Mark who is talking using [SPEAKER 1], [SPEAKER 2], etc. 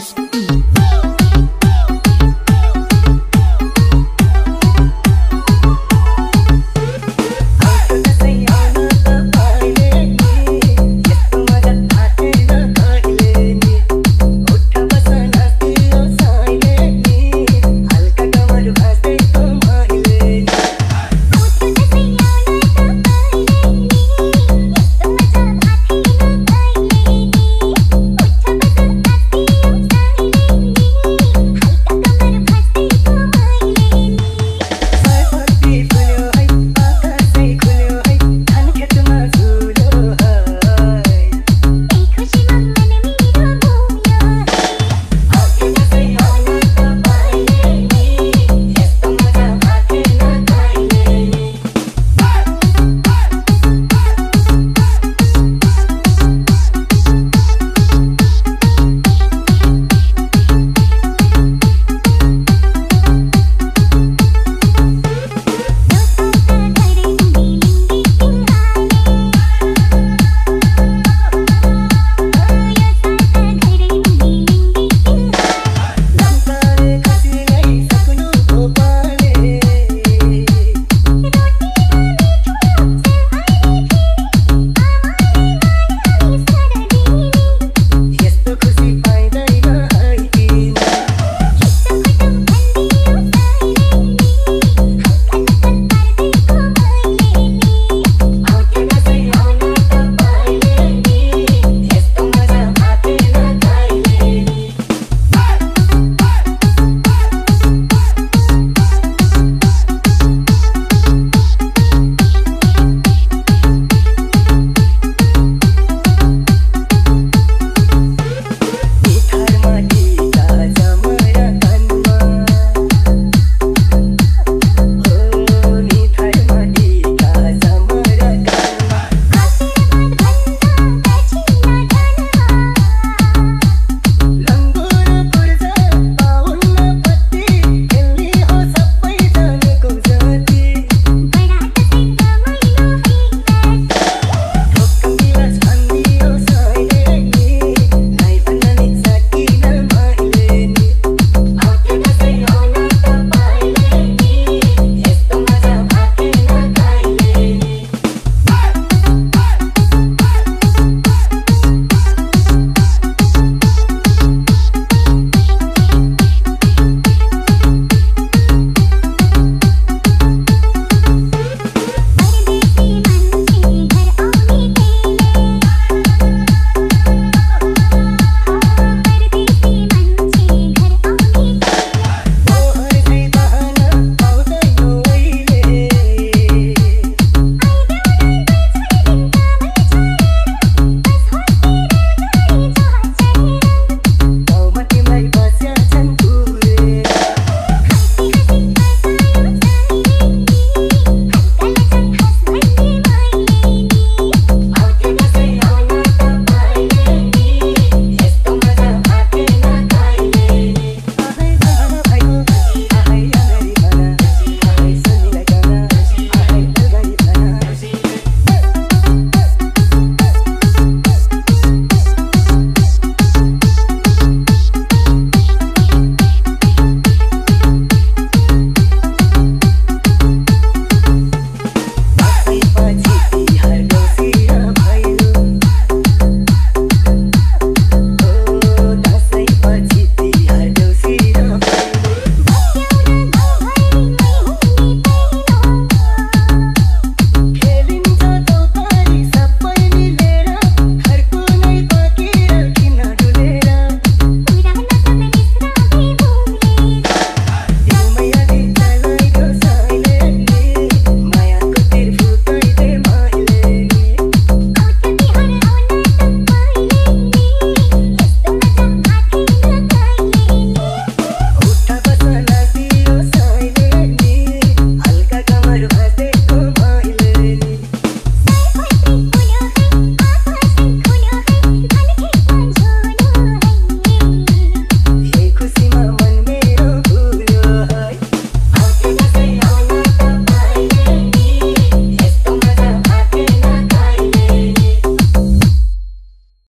[SPEAKER 1] S E.